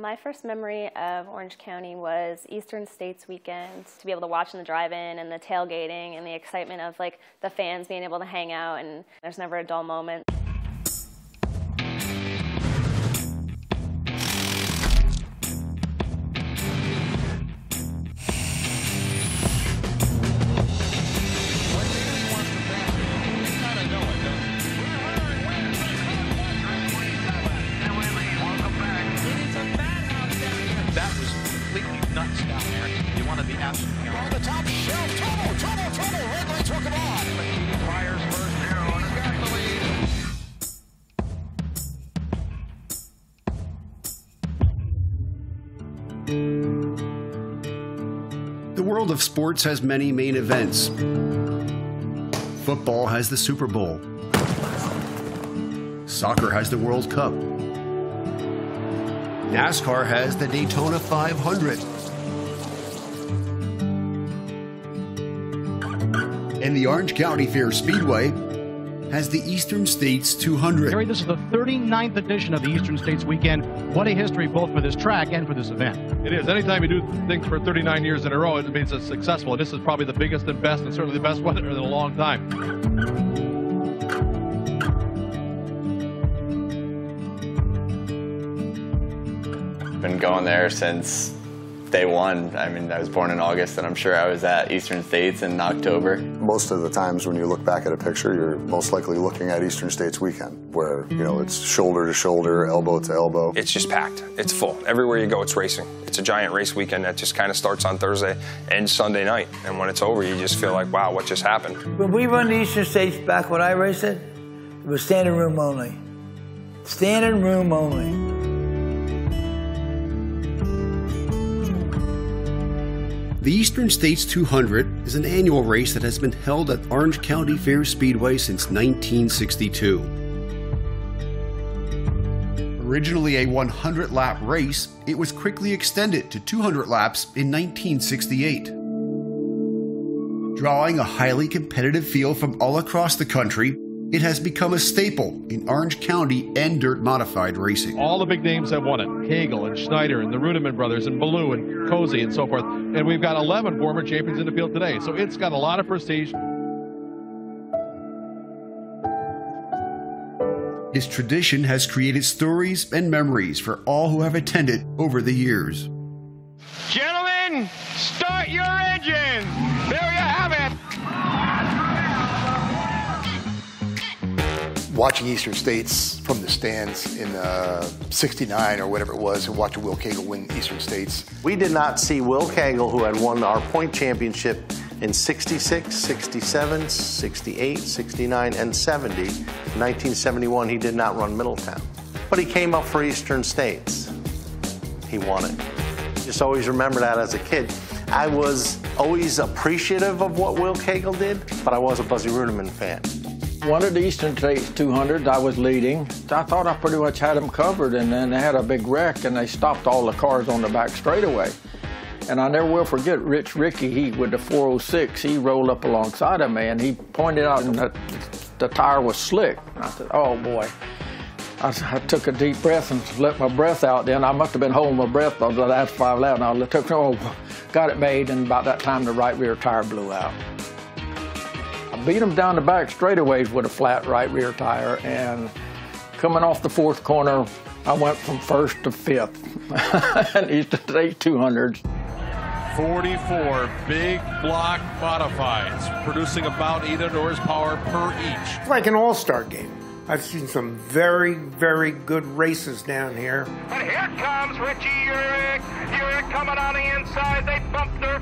My first memory of Orange County was Eastern States weekend to be able to watch in the drive-in and the tailgating and the excitement of like the fans being able to hang out and there's never a dull moment. The world of sports has many main events. Football has the Super Bowl. Soccer has the World Cup. NASCAR has the Daytona 500. And the Orange County Fair Speedway has the Eastern States 200. Gary, this is the 39th edition of the Eastern States Weekend. What a history both for this track and for this event. It is. Anytime you do things for 39 years in a row, it means it's successful. And this is probably the biggest and best, and certainly the best one in a long time. Been going there since day one. I mean, I was born in August, and I'm sure I was at Eastern States in October. Most of the times when you look back at a picture, you're most likely looking at Eastern States Weekend, where, you know, it's shoulder to shoulder, elbow to elbow. It's just packed. It's full. Everywhere you go, it's racing. It's a giant race weekend that just kind of starts on Thursday and Sunday night. And when it's over, you just feel like, wow, what just happened? When we run the Eastern States back when I raced it, it was standing room only. Standing room only. The Eastern States 200 is an annual race that has been held at Orange County Fair Speedway since 1962. Originally a 100 lap race, it was quickly extended to 200 laps in 1968. Drawing a highly competitive field from all across the country, it has become a staple in Orange County and dirt modified racing. All the big names have won it. Cagle and Schneider and the Reutimann brothers and Ballou and Cozy and so forth. And we've got 11 former champions in the field today. So it's got a lot of prestige. His tradition has created stories and memories for all who have attended over the years. Gentlemen, start your engines. There you have it. Watching Eastern States from the stands in uh, 69 or whatever it was, and watching Will Cagle win Eastern States. We did not see Will Cagle, who had won our point championship in 66, 67, 68, 69, and 70. In 1971, he did not run Middletown. But he came up for Eastern States. He won it. Just always remember that as a kid. I was always appreciative of what Will Cagle did, but I was a Buzzie Reutimann fan. One of the Eastern States 200s, I was leading. I thought I pretty much had them covered, and then they had a big wreck, and they stopped all the cars on the back straightaway. And I never will forget Rich Ricky, he with the 406, he rolled up alongside of me, and he pointed out that the tire was slick. And I said, oh boy. I, I took a deep breath and let my breath out. Then I must have been holding my breath for the last five laps. And I took, oh, got it made, and about that time the right rear tire blew out. I beat him down the back straightaways with a flat right rear tire, and coming off the fourth corner, I went from first to fifth. and Eastern State 200s. 44 big block modifieds, producing about 800 horsepower per each. It's like an all star game. I've seen some very, very good races down here. And here comes Richie Urich. Urich coming on the inside. They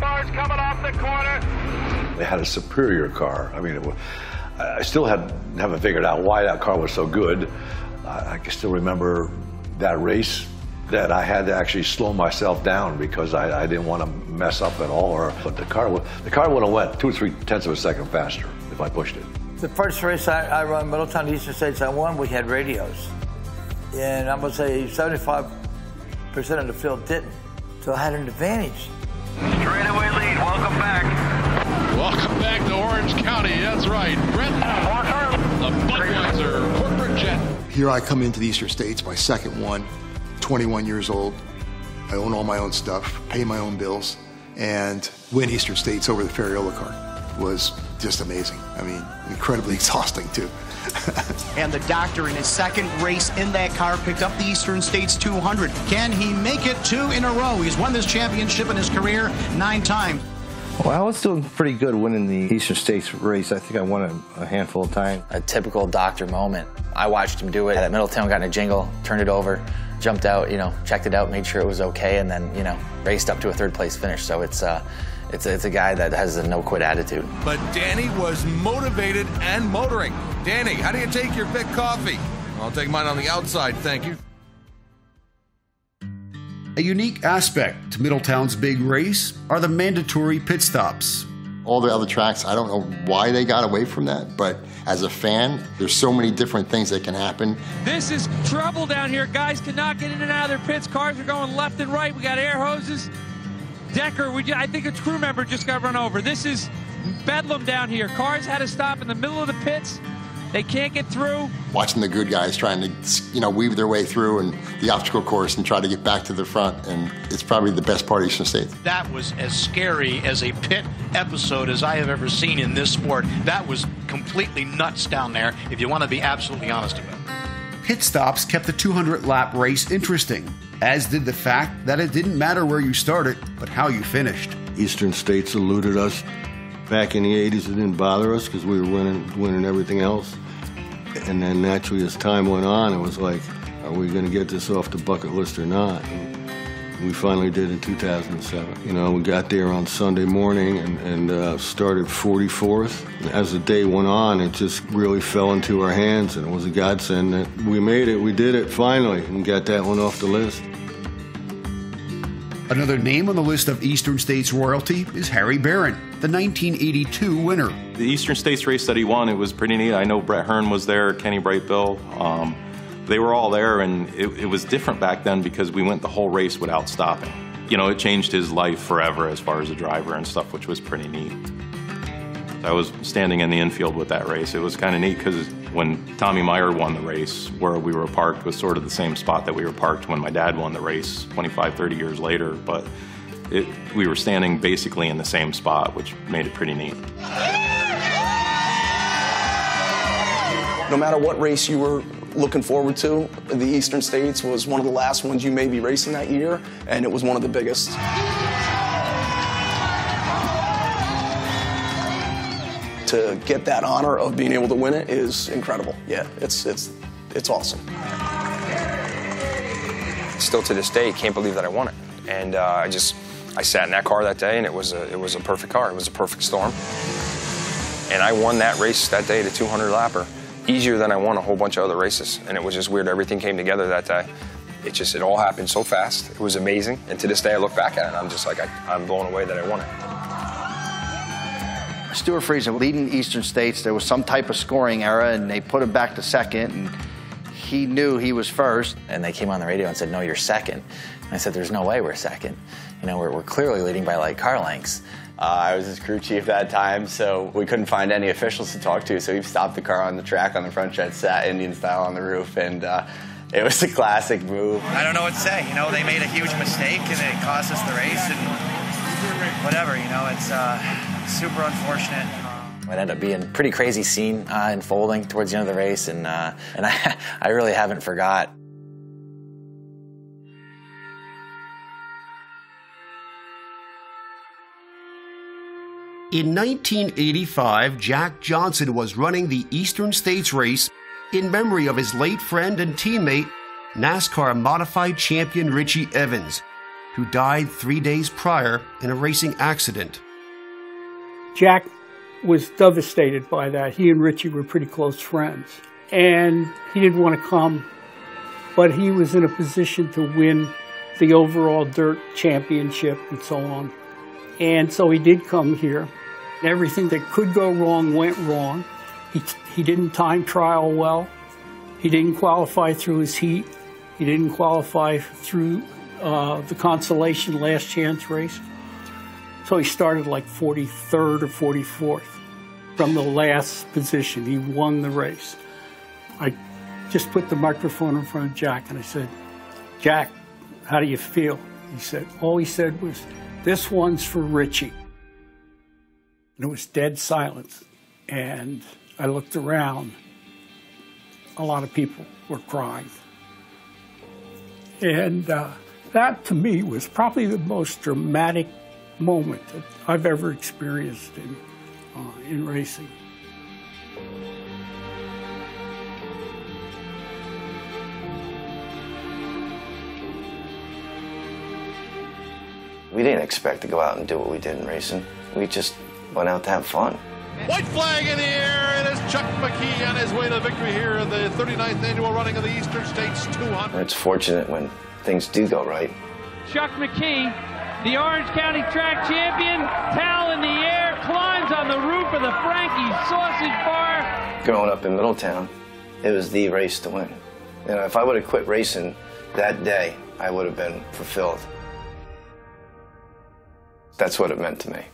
bumped their bars coming off the corner. They had a superior car. I mean, it was, I still had, haven't figured out why that car was so good. I, I can still remember that race that I had to actually slow myself down because I, I didn't want to mess up at all. Or, but the car, would- the car would have went two or three tenths of a second faster if I pushed it. The first race I, I run Middletown Eastern States I won, we had radios. And I'm going to say 75% of the field didn't. So I had an advantage. Straightaway lead. Welcome back. Welcome back to Orange County. That's right. Brett Parker, the Budweiser corporate jet. Here I come into the Eastern States, my second one, 21 years old. I own all my own stuff, pay my own bills, and win Eastern States over the Ferriola car was just amazing. I mean, incredibly exhausting too. and the doctor in his second race in that car picked up the Eastern States 200. Can he make it two in a row? He's won this championship in his career nine times. Well, I was doing pretty good winning the Eastern States race. I think I won a, a handful of times. A typical doctor moment. I watched him do it at Middletown, got in a jingle, turned it over, jumped out, you know, checked it out, made sure it was okay, and then, you know, raced up to a third place finish. So it's, uh, it's, it's a guy that has a no quit attitude. But Danny was motivated and motoring. Danny, how do you take your Vic coffee? I'll take mine on the outside, thank you. A unique aspect to Middletown's big race are the mandatory pit stops. All the other tracks, I don't know why they got away from that, but as a fan, there's so many different things that can happen. This is trouble down here. Guys cannot get in and out of their pits. Cars are going left and right. We got air hoses. Decker, we, I think a crew member just got run over. This is bedlam down here. Cars had to stop in the middle of the pits. They can't get through. Watching the good guys trying to, you know, weave their way through and the obstacle course and try to get back to the front, and it's probably the best part of Eastern State. That was as scary as a pit episode as I have ever seen in this sport. That was completely nuts down there, if you want to be absolutely honest about it. Pit stops kept the 200 lap race interesting, as did the fact that it didn't matter where you started, but how you finished. Eastern States eluded us back in the 80s, it didn't bother us because we were winning, winning everything else. And then naturally, as time went on, it was like, are we going to get this off the bucket list or not? And we finally did in 2007. You know, we got there on Sunday morning and, and uh, started 44th. And as the day went on, it just really fell into our hands, and it was a godsend that we made it. We did it finally, and got that one off the list. Another name on the list of Eastern States royalty is Harry Barron, the 1982 winner. The Eastern States race that he won, it was pretty neat. I know Brett Hearn was there, Kenny Brightbill. Um, they were all there, and it, it was different back then because we went the whole race without stopping. You know, it changed his life forever as far as a driver and stuff, which was pretty neat. I was standing in the infield with that race. It was kind of neat because when Tommy Meyer won the race, where we were parked was sort of the same spot that we were parked when my dad won the race 25, 30 years later. But it, we were standing basically in the same spot, which made it pretty neat. No matter what race you were looking forward to, the Eastern States was one of the last ones you may be racing that year, and it was one of the biggest. to get that honor of being able to win it is incredible. Yeah, it's it's it's awesome. Still to this day, can't believe that I won it. And uh, I just I sat in that car that day, and it was a it was a perfect car. It was a perfect storm. And I won that race that day, the 200 lapper, easier than I won a whole bunch of other races. And it was just weird. Everything came together that day. It just it all happened so fast. It was amazing. And to this day, I look back at it, and I'm just like I, I'm blown away that I won it. Stewart Friesen leading the Eastern States. There was some type of scoring error, and they put him back to second. And he knew he was first. And they came on the radio and said, "No, you're second. And I said, "There's no way we're second. You know, we're, we're clearly leading by like car lengths." Uh, I was his crew chief that time, so we couldn't find any officials to talk to. So we stopped the car on the track on the front stretch, sat Indian style on the roof, and uh, it was a classic move. I don't know what to say. You know, they made a huge mistake, and it cost us the race, and whatever. You know, it's. Uh, super unfortunate. It ended up being a pretty crazy scene uh, unfolding towards the end of the race, and uh, and I, I really haven't forgot. In 1985, Jack Johnson was running the Eastern States race in memory of his late friend and teammate, NASCAR modified champion Richie Evans, who died three days prior in a racing accident. Jack was devastated by that. He and Richie were pretty close friends. And he didn't want to come, but he was in a position to win the overall dirt championship and so on. And so he did come here. Everything that could go wrong went wrong. He, he didn't time trial well. He didn't qualify through his heat. He didn't qualify through uh, the consolation last chance race. So he started like 43rd or 44th from the last position. He won the race. I just put the microphone in front of Jack and I said, Jack, how do you feel? He said, all he said was, this one's for Richie. And it was dead silence. And I looked around. A lot of people were crying. And uh, that to me was probably the most dramatic moment that I've ever experienced in, uh, in racing. We didn't expect to go out and do what we did in racing. We just went out to have fun. White flag in the air. It is Chuck McKee on his way to victory here in the 39th annual running of the Eastern States 200. It's fortunate when things do go right. Chuck McKee, the Orange County track champion, towel in the air, climbs on the roof of the Frankie's Sausage Bar. Growing up in Middletown, it was the race to win. You know, if I would have quit racing that day, I would have been fulfilled. That's what it meant to me.